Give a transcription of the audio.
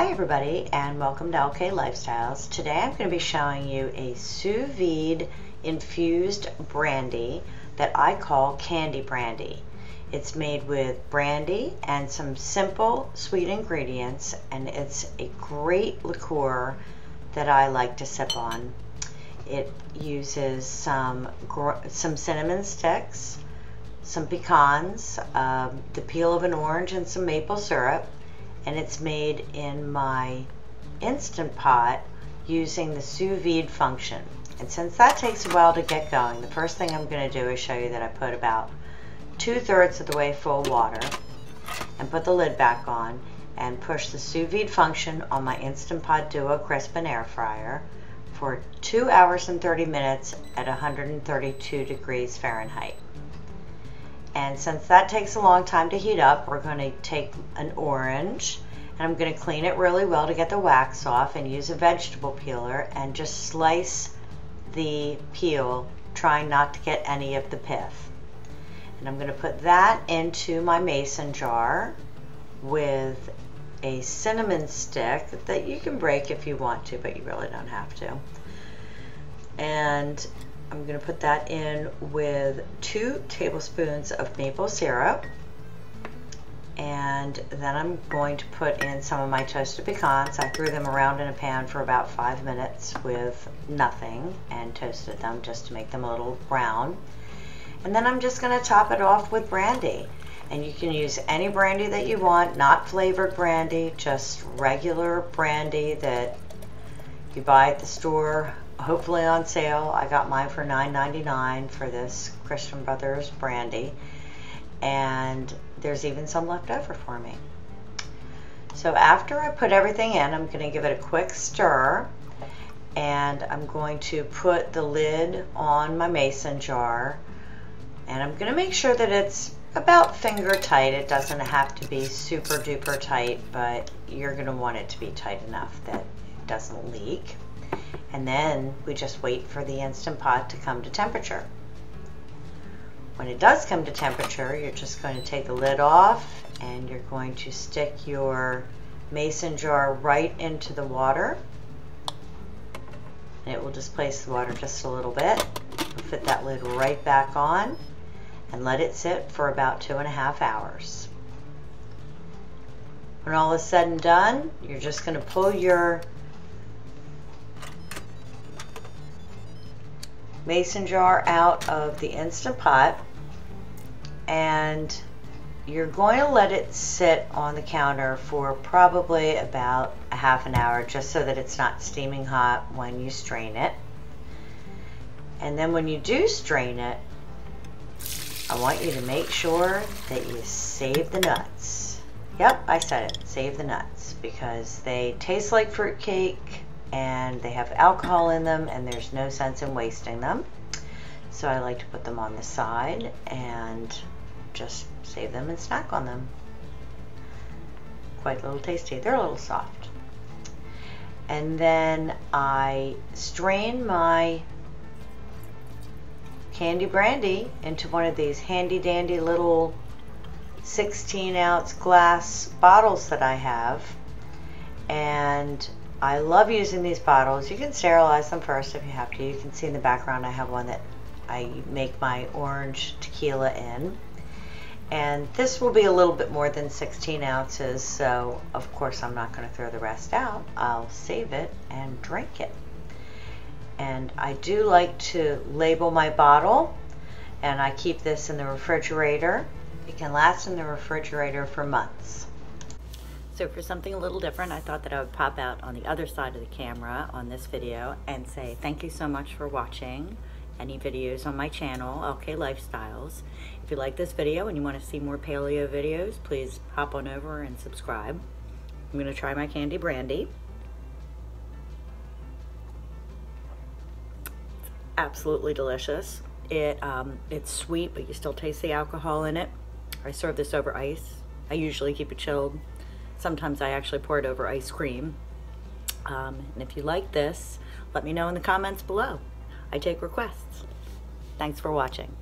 everybody and welcome to LK Lifestyles. Today I'm going to be showing you a sous vide infused brandy that I call candy brandy. It's made with brandy and some simple sweet ingredients and it's a great liqueur that I like to sip on. It uses some, some cinnamon sticks, some pecans, um, the peel of an orange and some maple syrup and it's made in my Instant Pot using the sous vide function. And since that takes a while to get going, the first thing I'm going to do is show you that I put about two-thirds of the way full water and put the lid back on and push the sous vide function on my Instant Pot Duo Crisp and Air Fryer for 2 hours and 30 minutes at 132 degrees Fahrenheit. And since that takes a long time to heat up, we're going to take an orange and I'm going to clean it really well to get the wax off and use a vegetable peeler and just slice the peel, trying not to get any of the pith. And I'm going to put that into my mason jar with a cinnamon stick that you can break if you want to, but you really don't have to. And I'm going to put that in with two tablespoons of maple syrup. And then I'm going to put in some of my toasted pecans. I threw them around in a pan for about five minutes with nothing and toasted them just to make them a little brown. And then I'm just going to top it off with brandy. And you can use any brandy that you want, not flavored brandy, just regular brandy that you buy at the store hopefully on sale. I got mine for $9.99 for this Christian Brothers brandy. And there's even some left over for me. So after I put everything in, I'm going to give it a quick stir. And I'm going to put the lid on my mason jar. And I'm going to make sure that it's about finger tight. It doesn't have to be super duper tight, but you're going to want it to be tight enough that doesn't leak and then we just wait for the Instant Pot to come to temperature. When it does come to temperature, you're just going to take the lid off and you're going to stick your mason jar right into the water. And it will displace the water just a little bit. Fit that lid right back on and let it sit for about two and a half hours. When all is said and done, you're just going to pull your mason jar out of the Instant Pot and you're going to let it sit on the counter for probably about a half an hour just so that it's not steaming hot when you strain it. And then when you do strain it, I want you to make sure that you save the nuts. Yep, I said it, save the nuts because they taste like fruitcake and they have alcohol in them and there's no sense in wasting them. So I like to put them on the side and just save them and snack on them. Quite a little tasty. They're a little soft. And then I strain my candy brandy into one of these handy dandy little 16 ounce glass bottles that I have and I love using these bottles. You can sterilize them first if you have to. You can see in the background I have one that I make my orange tequila in. And this will be a little bit more than 16 ounces, so of course I'm not going to throw the rest out. I'll save it and drink it. And I do like to label my bottle, and I keep this in the refrigerator. It can last in the refrigerator for months. So for something a little different, I thought that I would pop out on the other side of the camera on this video and say thank you so much for watching any videos on my channel, LK Lifestyles. If you like this video and you want to see more paleo videos, please hop on over and subscribe. I'm going to try my candy brandy. absolutely delicious. It um, It's sweet, but you still taste the alcohol in it. I serve this over ice. I usually keep it chilled Sometimes I actually pour it over ice cream. Um, and if you like this, let me know in the comments below. I take requests. Thanks for watching.